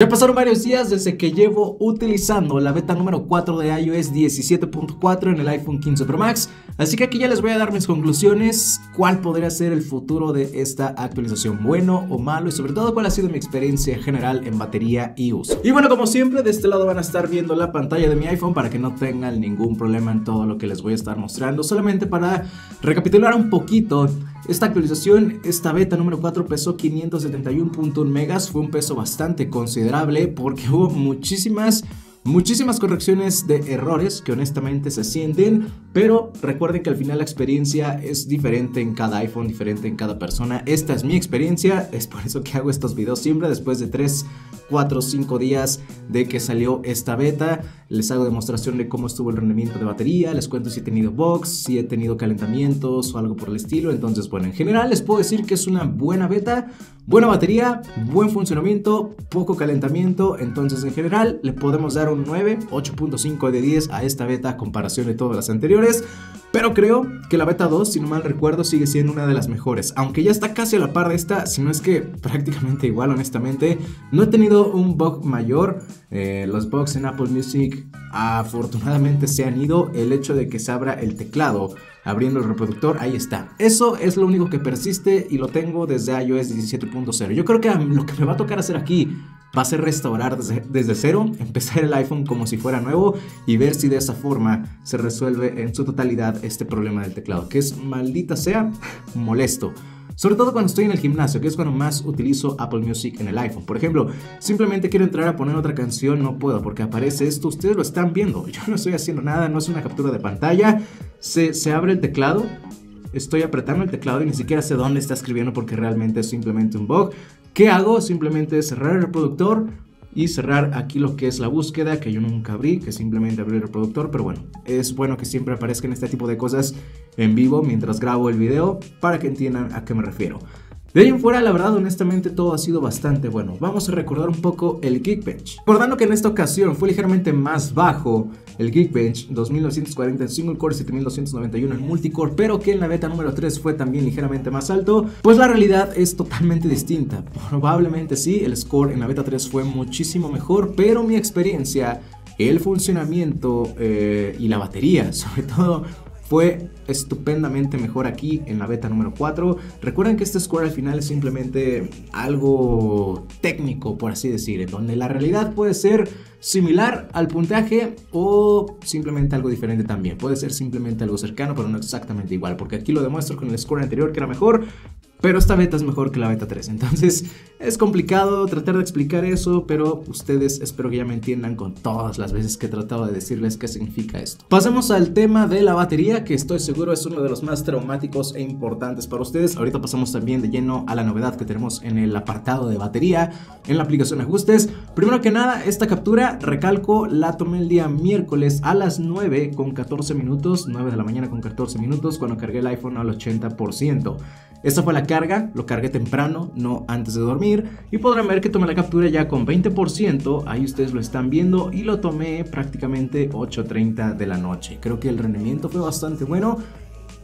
Ya pasaron varios días desde que llevo utilizando la beta número 4 de iOS 17.4 en el iPhone 15 Pro Max, así que aquí ya les voy a dar mis conclusiones, cuál podría ser el futuro de esta actualización, bueno o malo y sobre todo cuál ha sido mi experiencia general en batería y uso. Y bueno, como siempre, de este lado van a estar viendo la pantalla de mi iPhone para que no tengan ningún problema en todo lo que les voy a estar mostrando, solamente para recapitular un poquito esta actualización, esta beta número 4 pesó 571.1 megas, fue un peso bastante considerable porque hubo muchísimas Muchísimas correcciones de errores que honestamente se sienten, pero recuerden que al final la experiencia es diferente en cada iPhone, diferente en cada persona. Esta es mi experiencia, es por eso que hago estos videos siempre después de 3, 4, 5 días de que salió esta beta. Les hago demostración de cómo estuvo el rendimiento de batería, les cuento si he tenido box, si he tenido calentamientos o algo por el estilo. Entonces, bueno, en general les puedo decir que es una buena beta, buena batería, buen funcionamiento, poco calentamiento. Entonces, en general, le podemos dar un 9, 8.5 de 10 a esta beta a comparación de todas las anteriores. Pero creo que la beta 2, si no mal recuerdo, sigue siendo una de las mejores. Aunque ya está casi a la par de esta, si no es que prácticamente igual, honestamente. No he tenido un bug mayor. Eh, los bugs en Apple Music afortunadamente se han ido. El hecho de que se abra el teclado abriendo el reproductor, ahí está. Eso es lo único que persiste y lo tengo desde iOS 17.0. Yo creo que lo que me va a tocar hacer aquí va a ser restaurar desde, cero, empezar el iPhone como si fuera nuevo y ver si de esa forma se resuelve en su totalidad este problema del teclado, que es maldita sea molesto. Sobre todo cuando estoy en el gimnasio, que es cuando más utilizo Apple Music en el iPhone. Por ejemplo, simplemente quiero entrar a poner otra canción, no puedo porque aparece esto, ustedes lo están viendo. Yo no estoy haciendo nada, no es una captura de pantalla. Se, se abre el teclado, estoy apretando el teclado y ni siquiera sé dónde está escribiendo porque realmente es simplemente un bug. ¿Qué hago? Simplemente cerrar el reproductor y cerrar aquí lo que es la búsqueda que yo nunca abrí, que simplemente abrí el reproductor, pero bueno, es bueno que siempre aparezcan este tipo de cosas en vivo mientras grabo el video para que entiendan a qué me refiero. De ahí en fuera, la verdad, honestamente, todo ha sido bastante bueno. Vamos a recordar un poco el Geekbench. Recordando que en esta ocasión fue ligeramente más bajo el Geekbench 2940 en single core, 7291 en multicore, pero que en la beta número 3 fue también ligeramente más alto, pues la realidad es totalmente distinta. Probablemente sí, el score en la beta 3 fue muchísimo mejor, pero mi experiencia el funcionamiento eh, y la batería, sobre todo, fue estupendamente mejor aquí en la beta número 4. Recuerden que este score al final es simplemente algo técnico, por así decir, donde la realidad puede ser similar al puntaje o simplemente algo diferente también. Puede ser simplemente algo cercano, pero no exactamente igual, porque aquí lo demuestro con el score anterior que era mejor, pero esta beta es mejor que la beta 3. Entonces es complicado tratar de explicar eso, pero ustedes espero que ya me entiendan con todas las veces que he tratado de decirles qué significa esto. Pasemos al tema de la batería, que estoy seguro es uno de los más traumáticos e importantes para ustedes. Ahorita pasamos también de lleno a la novedad que tenemos en el apartado de batería, en la aplicación ajustes. Primero que nada, esta captura, recalco, la tomé el día miércoles a las 9 con 14 minutos, 9 de la mañana con 14 minutos, cuando cargué el iPhone al 80%. Esta fue la carga, lo cargué temprano, no antes de dormir. Y podrán ver que tomé la captura ya con 20%, ahí ustedes lo están viendo, y lo tomé prácticamente 8.30 de la noche. Creo que el rendimiento fue bastante bueno.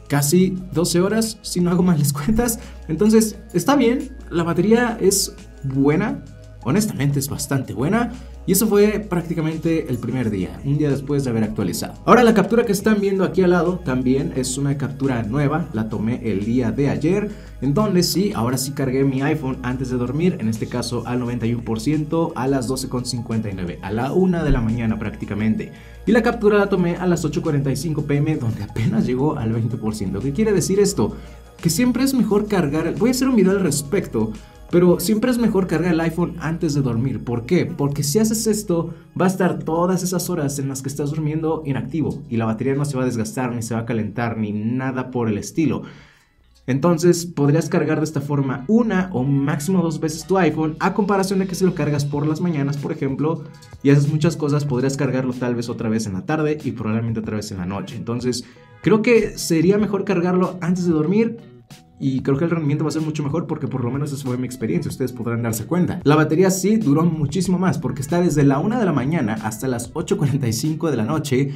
Casi 12 horas, si no hago mal las cuentas. Entonces, está bien, la batería es buena, honestamente es bastante buena. Y eso fue prácticamente el primer día, un día después de haber actualizado. Ahora la captura que están viendo aquí al lado también es una captura nueva, la tomé el día de ayer, en donde sí, ahora sí cargué mi iPhone antes de dormir, en este caso al 91% a las 12.59, a la 1 de la mañana prácticamente. Y la captura la tomé a las 8.45 pm, donde apenas llegó al 20%. ¿Qué quiere decir esto? Que siempre es mejor cargar, voy a hacer un video al respecto, pero siempre es mejor cargar el iPhone antes de dormir. ¿Por qué? Porque si haces esto, va a estar todas esas horas en las que estás durmiendo inactivo y la batería no se va a desgastar, ni se va a calentar, ni nada por el estilo. Entonces podrías cargar de esta forma una o máximo dos veces tu iPhone a comparación de que si lo cargas por las mañanas, por ejemplo, y haces muchas cosas, podrías cargarlo tal vez otra vez en la tarde y probablemente otra vez en la noche. Entonces creo que sería mejor cargarlo antes de dormir y creo que el rendimiento va a ser mucho mejor porque por lo menos esa fue mi experiencia, ustedes podrán darse cuenta. La batería sí duró muchísimo más porque está desde la 1 de la mañana hasta las 8.45 de la noche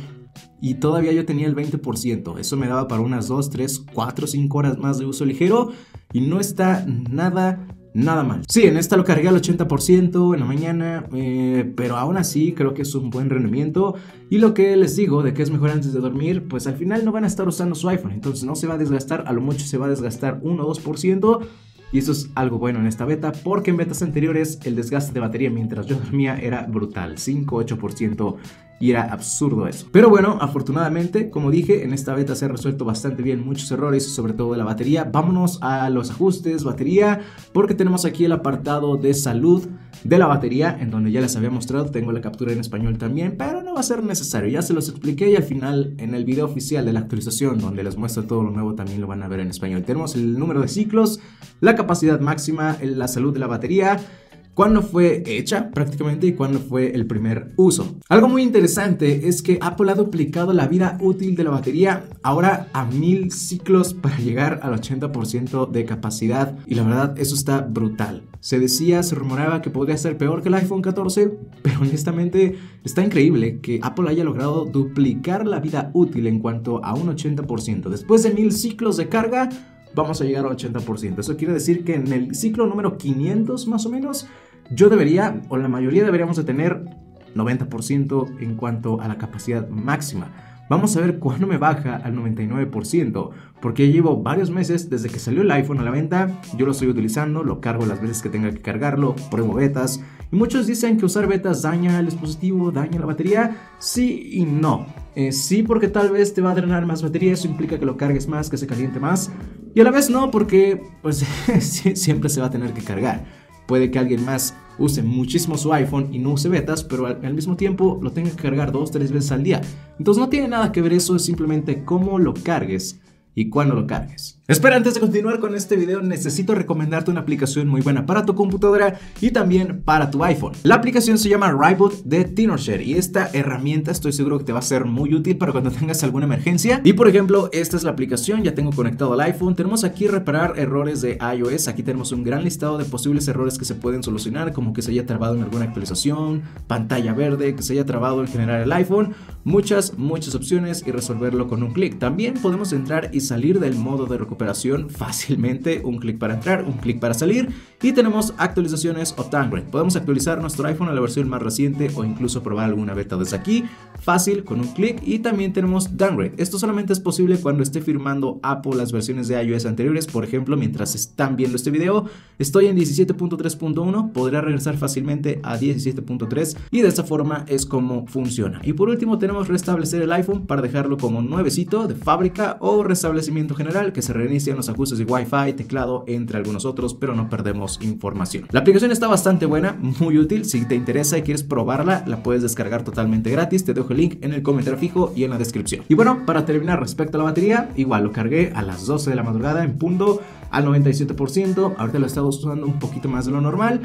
y todavía yo tenía el 20%. Eso me daba para unas 2, 3, 4, 5 horas más de uso ligero y no está nada nada mal. Sí, en esta lo cargué al 80% en la mañana, eh, pero aún así creo que es un buen rendimiento. Y lo que les digo de que es mejor antes de dormir, pues al final no van a estar usando su iPhone, entonces no se va a desgastar, a lo mucho se va a desgastar 1 o 2%. Y eso es algo bueno en esta beta, porque en betas anteriores el desgaste de batería mientras yo dormía era brutal, 5-8% y era absurdo eso. Pero bueno, afortunadamente, como dije, en esta beta se ha resuelto bastante bien muchos errores, sobre todo de la batería. Vámonos a los ajustes, batería, porque tenemos aquí el apartado de salud de la batería, en donde ya les había mostrado, tengo la captura en español también, pero no va a ser necesario, ya se los expliqué y al final en el video oficial de la actualización, donde les muestro todo lo nuevo, también lo van a ver en español. Tenemos el número de ciclos, la capacidad máxima, la salud de la batería, cuándo fue hecha prácticamente y cuándo fue el primer uso. Algo muy interesante es que Apple ha duplicado la vida útil de la batería ahora a mil ciclos para llegar al 80% de capacidad y la verdad eso está brutal. Se decía, se rumoraba que podría ser peor que el iPhone 14, pero honestamente está increíble que Apple haya logrado duplicar la vida útil en cuanto a un 80%. Después de mil ciclos de carga, vamos a llegar al 80%. Eso quiere decir que en el ciclo número 500 más o menos yo debería, o la mayoría deberíamos de tener 90% en cuanto a la capacidad máxima. Vamos a ver cuándo me baja al 99%, porque llevo varios meses desde que salió el iPhone a la venta, yo lo estoy utilizando, lo cargo las veces que tenga que cargarlo, pruebo betas, y muchos dicen que usar betas daña el dispositivo, daña la batería, sí y no. Eh, sí porque tal vez te va a drenar más batería, eso implica que lo cargues más, que se caliente más, y a la vez no porque pues siempre se va a tener que cargar. Puede que alguien más use muchísimo su iPhone y no use betas, pero al, al mismo tiempo lo tenga que cargar dos, tres veces al día. Entonces no tiene nada que ver eso, es simplemente cómo lo cargues y cuándo lo cargues. Espera, antes de continuar con este video, necesito recomendarte una aplicación muy buena para tu computadora y también para tu iPhone. La aplicación se llama Ryboot de Tenorshare y esta herramienta estoy seguro que te va a ser muy útil para cuando tengas alguna emergencia. Y por ejemplo, esta es la aplicación, ya tengo conectado al iPhone. Tenemos aquí reparar errores de iOS. Aquí tenemos un gran listado de posibles errores que se pueden solucionar, como que se haya trabado en alguna actualización, pantalla verde, que se haya trabado en generar el iPhone. Muchas, muchas opciones y resolverlo con un clic. También podemos entrar y salir del modo de recuperación fácilmente, un clic para entrar, un clic para salir y tenemos actualizaciones o downgrade. Podemos actualizar nuestro iPhone a la versión más reciente o incluso probar alguna beta desde aquí, fácil con un clic y también tenemos downgrade. Esto solamente es posible cuando esté firmando Apple las versiones de iOS anteriores, por ejemplo, mientras están viendo este video, estoy en 17.3.1, podrá regresar fácilmente a 17.3 y de esta forma es como funciona. Y por último tenemos restablecer el iPhone para dejarlo como nuevecito de fábrica o restablecimiento general que se reinician los ajustes de Wi-Fi, teclado, entre algunos otros, pero no perdemos información. La aplicación está bastante buena, muy útil. Si te interesa y quieres probarla, la puedes descargar totalmente gratis. Te dejo el link en el comentario fijo y en la descripción. Y bueno, para terminar respecto a la batería, igual lo cargué a las 12 de la madrugada en punto al 97%. Ahorita lo he estado usando un poquito más de lo normal.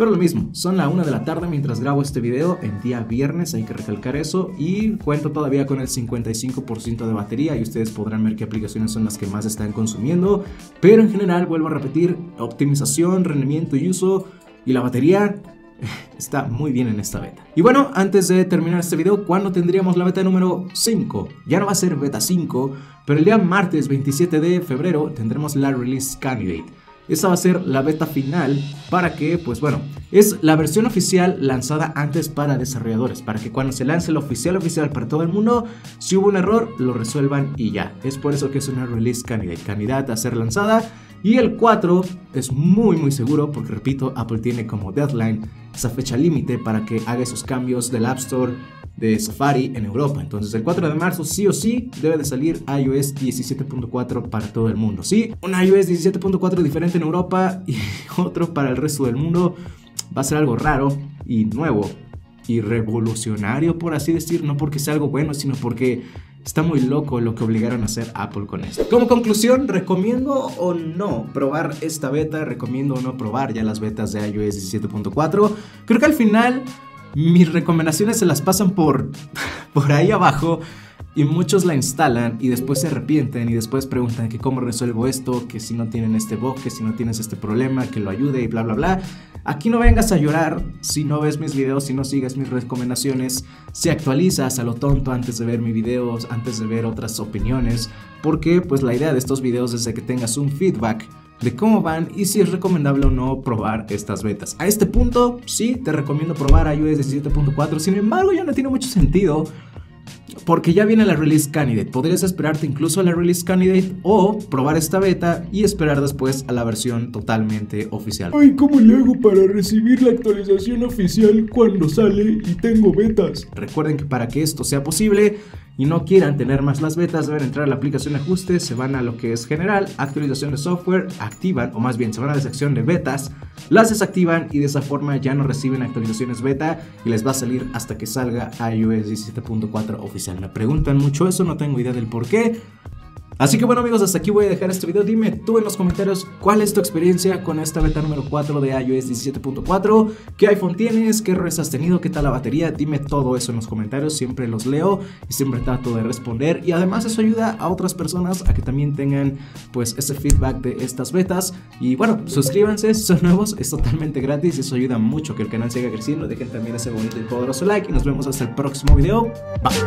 Pero lo mismo, son la una de la tarde mientras grabo este video en día viernes, hay que recalcar eso, y cuento todavía con el 55% de batería y ustedes podrán ver qué aplicaciones son las que más están consumiendo, pero en general vuelvo a repetir, optimización, rendimiento y uso, y la batería está muy bien en esta beta. Y bueno, antes de terminar este video, ¿cuándo tendríamos la beta número 5? Ya no va a ser beta 5, pero el día martes 27 de febrero tendremos la release candidate. Esa va a ser la beta final para que, pues bueno, es la versión oficial lanzada antes para desarrolladores, para que cuando se lance la oficial oficial para todo el mundo, si hubo un error, lo resuelvan y ya. Es por eso que es una release candidate, candidata a ser lanzada. Y el 4 es muy muy seguro porque repito, Apple tiene como deadline esa fecha límite para que haga esos cambios del App Store de Safari en Europa. Entonces el 4 de marzo sí o sí debe de salir iOS 17.4 para todo el mundo. Sí, un iOS 17.4 diferente en Europa y otro para el resto del mundo va a ser algo raro y nuevo y revolucionario por así decir, no porque sea algo bueno, sino porque Está muy loco lo que obligaron a hacer Apple con esto. Como conclusión, ¿recomiendo o no probar esta beta? ¿Recomiendo o no probar ya las betas de iOS 17.4? Creo que al final mis recomendaciones se las pasan por, por ahí abajo y muchos la instalan y después se arrepienten y después preguntan que cómo resuelvo esto, que si no tienen este bug, que si no tienes este problema, que lo ayude y bla bla bla. Aquí no vengas a llorar si no ves mis videos, si no sigues mis recomendaciones, si actualizas a lo tonto antes de ver mis videos, antes de ver otras opiniones, porque pues la idea de estos videos es que tengas un feedback de cómo van y si es recomendable o no probar estas betas. A este punto, sí, te recomiendo probar iOS 17.4, sin embargo ya no tiene mucho sentido porque ya viene la release candidate. Podrías esperarte incluso a la release candidate o probar esta beta y esperar después a la versión totalmente oficial. Ay, ¿cómo le hago para recibir la actualización oficial cuando sale y tengo betas? Recuerden que para que esto sea posible, y no quieran tener más las betas, deben entrar a la aplicación de ajustes, se van a lo que es general, actualización de software, activan, o más bien se van a la sección de betas, las desactivan y de esa forma ya no reciben actualizaciones beta y les va a salir hasta que salga iOS 17.4 oficial. Me preguntan mucho eso, no tengo idea del por qué. Así que bueno amigos, hasta aquí voy a dejar este video. Dime tú en los comentarios cuál es tu experiencia con esta beta número 4 de iOS 17.4. ¿Qué iPhone tienes? ¿Qué errores has tenido? ¿Qué tal la batería? Dime todo eso en los comentarios. Siempre los leo y siempre trato de responder. Y además eso ayuda a otras personas a que también tengan pues ese feedback de estas betas. Y bueno, suscríbanse si son nuevos. Es totalmente gratis eso ayuda mucho que el canal siga creciendo. Dejen también ese bonito y poderoso like y nos vemos hasta el próximo video. Bye.